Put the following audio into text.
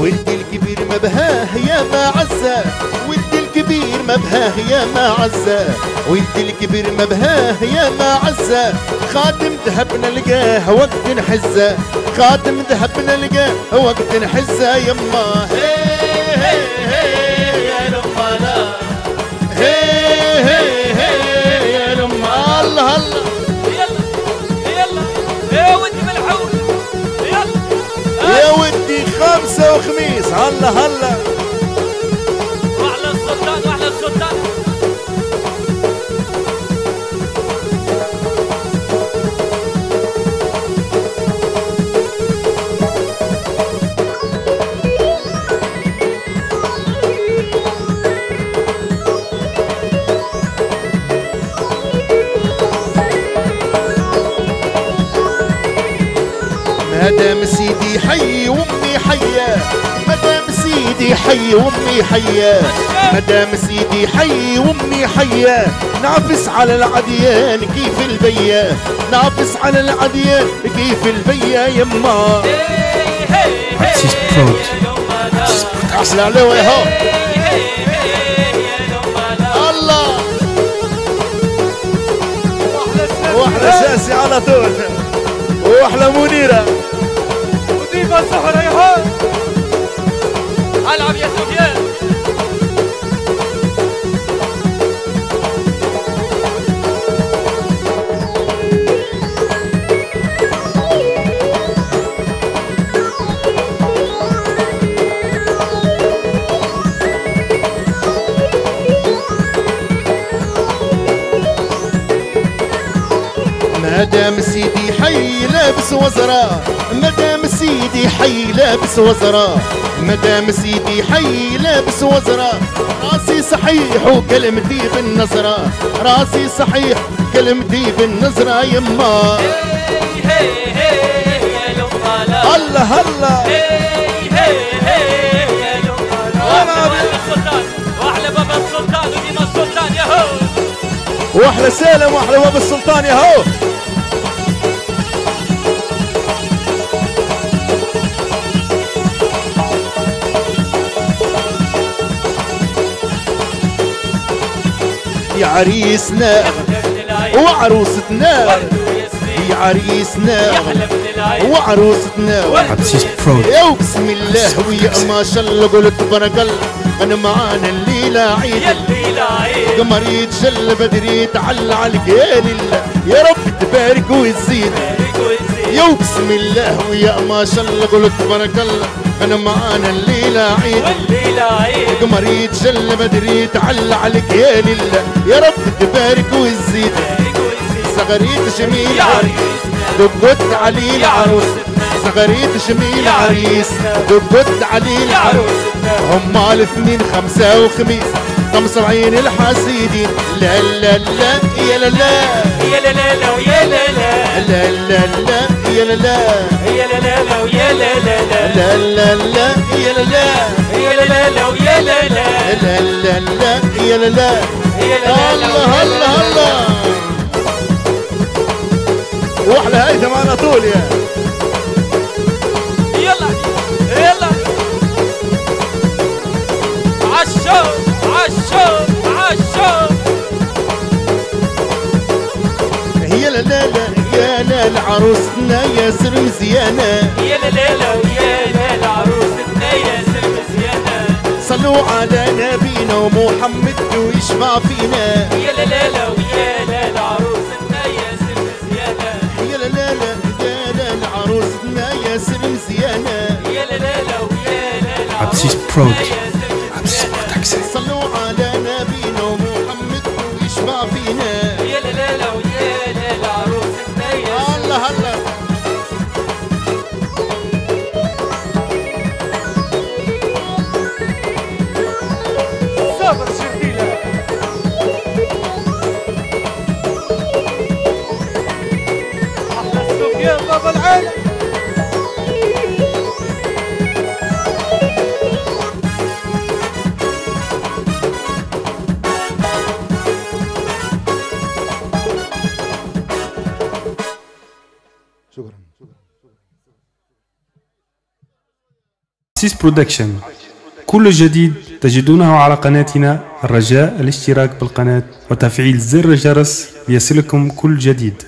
ولدي الكبير ما بهاه يا ما عزة ولدي الكبير ما بهاه يا ما عزة ولدي الكبير ما بهاه يا ما عزة خاتم ذهبنا لقاه وقت نحزه خاتم ذهبنا لقاه وقت نحزه يما هي خمسة وخميس. هلا هلا. واحلى السلطان واحلى السلطان مدام سيدي حي وامي حية مدام سيدي حي وامي حية مدام سيدي حي وامي حية نعفس على العديان كيف البيا نعفس على العديان كيف البيا يما Artist Prod. أحلى عليه اهو الله واحلى ساسي على طول واحلى منيره وديما السحر يا ألعب يا سفيان مدام سيدي حي لابس وزراء مدام سيدي حي لابس وزراء مدام سيدي حي لابس وزراء راسي صحيح وكلمتي بالنظرة. راسي صحيح كلمتي بالنظرة يما الله هلا واحلى بابا السلطان السلطان هو. واحلى سالم واحلى باب السلطان يا يا عريسنا وعروستنا يا عريسنا وعروستنا. يا بسم الله ويا ما شاء الله قلت برك الله أنا معانا الليلة عيد. قمر يتجلى بدري يتعلى على القيل. يا رب تبارك وتزيد يا بسم الله ويا ما شاء الله قلت تبارك الله أنا معانا الليلة عيد. واللي لعيب قمر يتجلى بدري يتعلى على القيل الله يا رب تبارك وتزيد صغريت جميل عريس. دقت علي العروس صغريت جميل عريس. دقت علي العروس هم الاثنين خمسة وخميس. خمسة وعين الحاسدين. لا لا لا يا لا لا. يا لا لا ويا لا لا. لا لا لا. يا لا لا يا لا لا لا ويا لا لا لا لا لا لا يا لا لا يا لا لا لا لا لا لا لا لا يا لا لا يا لا لا الله الله الله واحلى هيثم على طول يا يلا يلا عشو عشو عشو يا لا لا لا يا لا العروسنا يا سر مزيانة يا لا لا لا ويا لا لا عروستنا يا سر مزيانة صلوا على نبينا ومحمد ويشفع فينا. يا لا لا لا ويا عروستنا يا سر مزيانة يا لا لا لا يا لا العروسنا يا سر مزيانة يا لا لا لا ويا سر Artist مزيانة Prod Access. صلوا على نبينا ومحمد ويشفع فينا. Six production cool le jeudi. تجدونه على قناتنا الرجاء الاشتراك بالقناة وتفعيل زر الجرس ليصلكم كل جديد.